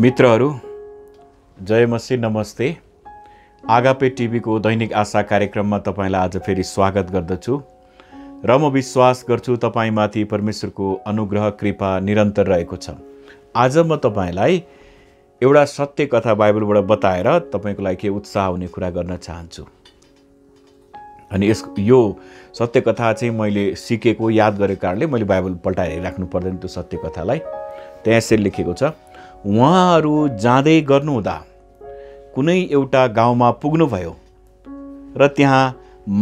मित्रहरू जय मसी नमस्ते। आगापे टिभीको दैनिक आशा कार्यक्रममा तपाईँलाई आज फेरि स्वागत गर्दछु र म विश्वास गर्छु तपाईँमाथि परमेश्वरको अनुग्रह कृपा निरन्तर रहेको छ। आज म तपाईँलाई एउटा सत्य कथा बाइबलबाट बताएर तपाईँको लागि के उत्साह हुने कुरा गर्न चाहन्छु। अनि यस यो सत्य कथा चाहिँ मैले सिकेको याद गरेको कारणले मैले बाइबल पल्टाएर राख्नु पर्दैन त्यो सत्य कथालाई। त्यहाँ यसरी लेखेको छ उहाँहरू जाँदै गर्नुहुँदा कुनै एउटा गाउँमा पुग्नुभयो र त्यहाँ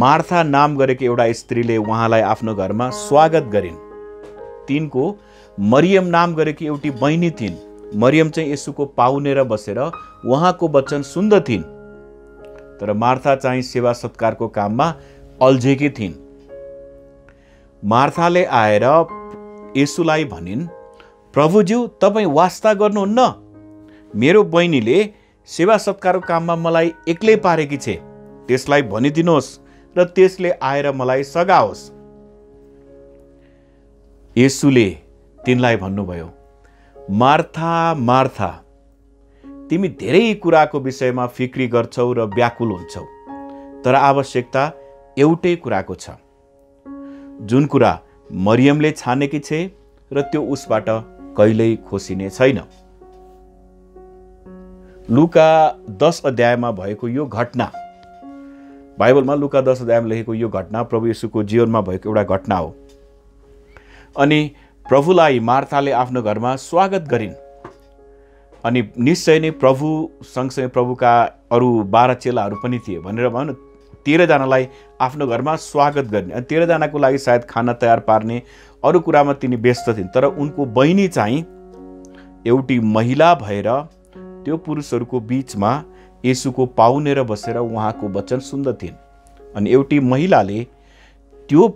मार्था नाम गरेको एउटा स्त्रीले उहाँलाई आफ्नो घरमा स्वागत गरिन्। तिनको मरियम नाम गरेकी एउटी बहिनी थिइन्। मरियम चाहिँ यसुको पाउनेर बसेर उहाँको वचन सुन्दथिन् तर मार्था चाहिँ सेवा सत्कारको काममा अल्झेकी थिइन्। मार्थाले आएर यसुलाई भनिन् प्रभुज्यू तपाईँ वास्ता गर्नुहुन्न। मेरो बहिनीले सेवा सत्कारको काममा मलाई एक्लै पारेकी छे। त्यसलाई भनिदिनुहोस् र त्यसले आएर मलाई सघाओस्। यसुले तिनलाई भन्नुभयो मार्था मार्था तिमी धेरै कुराको विषयमा फिक्री गर्छौ र व्याकुल हुन्छौ तर आवश्यकता एउटै कुराको छ। जुन कुरा मरियमले छानेकी छे र त्यो उसबाट कहिल्यै खोसिने छैन। लुका दस अध्यायमा भएको यो घटना बाइबलमा लुका दस अध्यायमा लेखेको यो घटना प्रभु येशूको जीवनमा भएको एउटा घटना हो। अनि प्रभुलाई मार्थाले आफ्नो घरमा स्वागत गरिन्। अनि निश्चय नै प्रभु सँगसँगै प्रभुका अरू बाह्र चेलाहरू पनि थिए भनेर भनौँ तेह्रजनालाई आफ्नो घरमा स्वागत गर्ने। अनि तेह्रजनाको लागि सायद खाना तयार पार्ने अरू कुरामा तिनी व्यस्त थिइन्। तर उनको बहिनी चाहिँ एउटी महिला भएर त्यो पुरुषहरूको बिचमा यसुको पाउनेर बसेर उहाँको वचन सुन्दथिन् अनि एउटी महिलाले त्यो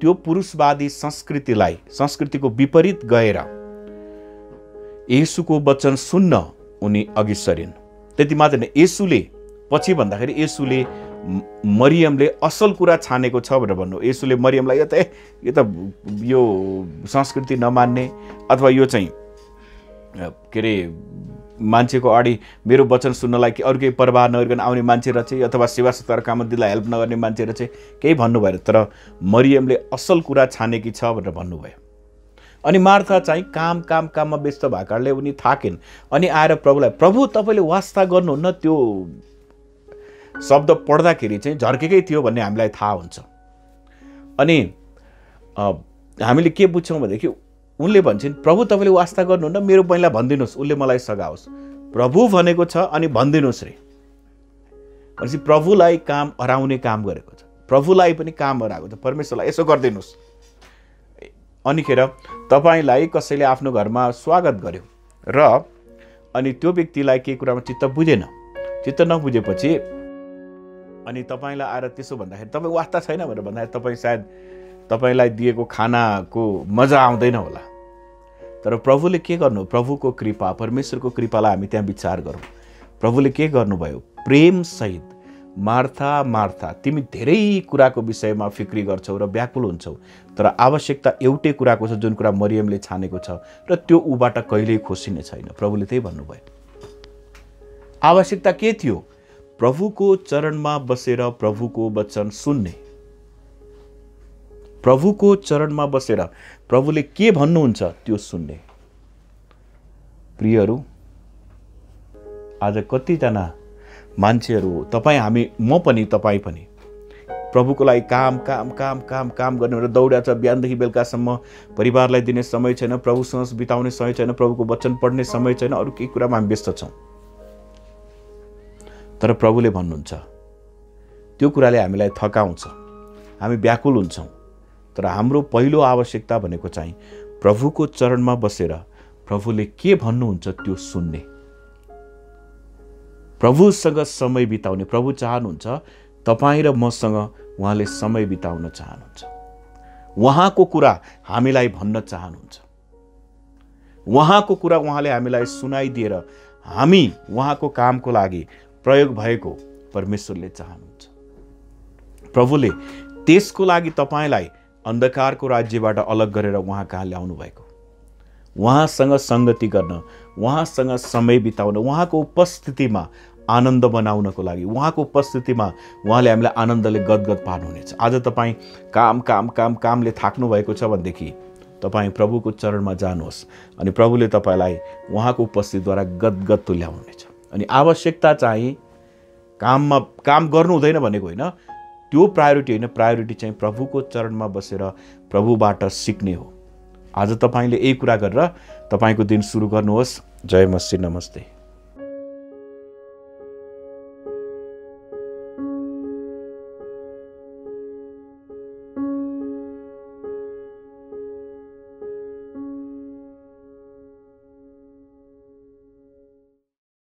त्यो पुरुषवादी संस्कृतिलाई संस्कृतिको विपरीत गएर यसुको वचन सुन्न उनी अघि सरिन्। त्यति मात्र नै यसुले पछि भन्दाखेरि यसुले मरियमले असल कुरा छानेको छ भनेर भन्नु। यसुले मरियमलाई यो त यो त यो संस्कृति नमान्ने अथवा यो चाहिँ के अरे मान्छेको अगाडि मेरो वचन सुन्नलाई कि अरू केही प्रवाह नगरिकन आउने मान्छे रहेछ अथवा सेवा सत्कार काममा दिदीलाई हेल्प नगर्ने मान्छे रहेछ केही भन्नु भएन तर मरियमले असल कुरा छानेकी छ भनेर भन्नुभयो। अनि मार्था चाहिँ काम काम काममा व्यस्त भएको कारणले उनी थाकिन्। अनि आएर प्रभुलाई प्रभु तपाईँले वास्ता गर्नुहुन्न त्यो शब्द पढ्दाखेरि चाहिँ झर्केकै थियो भन्ने हामीलाई थाहा हुन्छ। अनि हामीले के बुझ्छौँ भनेदेखि उनले भन्छन् प्रभु तपाईँले वास्ता गर्नुहुन्न मेरो बहिनीलाई भनिदिनुहोस् उसले मलाई सघाओस्। प्रभु भनेको छ अनि भनिदिनुहोस् रे। भनेपछि प्रभुलाई काम हराउने काम गरेको छ। प्रभुलाई पनि काम हराएको छ। परमेश्वरलाई यसो गरिदिनुहोस्। अनिखेर तपाईँलाई कसैले आफ्नो घरमा स्वागत गर्यो र अनि त्यो व्यक्तिलाई केही कुरामा चित्त बुझेन। चित्त नबुझेपछि अनि तपाईँलाई आएर त्यसो भन्दाखेरि तपाईँ वास्ता छैन भनेर भन्दाखेरि तपाईँ सायद तपाईँलाई दिएको खानाको मजा आउँदैन होला। तर प्रभुले के गर्नु? प्रभुको कृपा परमेश्वरको कृपालाई हामी त्यहाँ विचार गरौँ। प्रभुले के गर्नुभयो? प्रेमसहित मार्था मार्था तिमी धेरै कुराको विषयमा फिक्री गर्छौ र व्याकुल हुन्छौ। तर आवश्यकता एउटै कुराको छ जुन कुरा मरियमले छानेको छ र त्यो ऊबाट कहिल्यै खोसिने छैन। प्रभुले त्यही भन्नुभयो। आवश्यकता के थियो? प्रभुको चरणमा बसेर प्रभुको वचन सुन्ने। प्रभुको चरणमा बसेर प्रभुले के भन्नुहुन्छ त्यो सुन्ने। प्रियहरू आज कतिजना मान्छेहरू तपाईँ हामी म पनि तपाईँ पनि। प्रभुको लागि काम काम काम काम काम गर्ने भनेर दौडा छ बिहानदेखि बेलुकासम्म परिवारलाई दिने समय छैन प्रभुसँग बिताउने समय छैन प्रभुको वचन पढ्ने समय छैन अरू केही कुरामा हामी व्यस्त छौँ। तर प्रभुले भन्नुहुन्छ त्यो कुराले हामीलाई थकाउँछ। हामी व्याकुल हुन्छौँ। तर हाम्रो पहिलो आवश्यकता भनेको चाहिँ प्रभुको चरणमा बसेर प्रभुले के भन्नुहुन्छ त्यो सुन्ने। प्रभुसँग समय बिताउने। प्रभु चाहनुहुन्छ तपाईँ र मसँग उहाँले समय बिताउन चाहनुहुन्छ। उहाँको कुरा हामीलाई भन्न चाहनुहुन्छ। उहाँको कुरा उहाँले हामीलाई सुनाइदिएर हामी उहाँको कामको लागि प्रयोग भएको परमेश्वरले चाहनुहुन्छ। प्रभुले त्यसको लागि तपाईँलाई अन्धकारको राज्यबाट अलग गरेर उहाँ कहाँ ल्याउनु भएको उहाँसँग सङ्गति गर्न उहाँसँग समय बिताउन उहाँको उपस्थितिमा आनन्द बनाउनको लागि उहाँको उपस्थितिमा उहाँले हामीलाई आनन्दले गदगद पार्नुहुनेछ। आज तपाईँ काम काम काम कामले थाक्नु भएको छ भनेदेखि तपाईँ प्रभुको चरणमा जानुहोस् अनि प्रभुले तपाईँलाई उहाँको उपस्थितिद्वारा गदगद तुल्याउनुहुनेछ। अनि आवश्यकता चाहिँ काममा काम गर्नु हुँदैन भनेको होइन त्यो प्रायोरिटी होइन प्रायोरिटी चाहिँ प्रभुको चरणमा बसेर प्रभुबाट सिक्ने हो। आज तपाईँले यही कुरा गरेर तपाईँको दिन सुरु गर्नुहोस्। जय मसी नमस्ते।